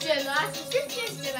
Gente, eu que eu